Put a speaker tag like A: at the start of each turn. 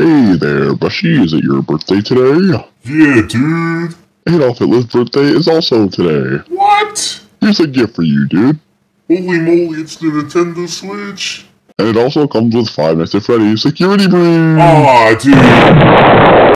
A: Hey there, Brushy, is it your birthday today?
B: Yeah, dude.
A: Adolf Hitler's birthday is also today.
B: What?
A: Here's a gift for you, dude.
B: Holy moly, it's the Nintendo Switch.
A: And it also comes with Five Nights at Freddy's Security Breach.
B: Aw, dude.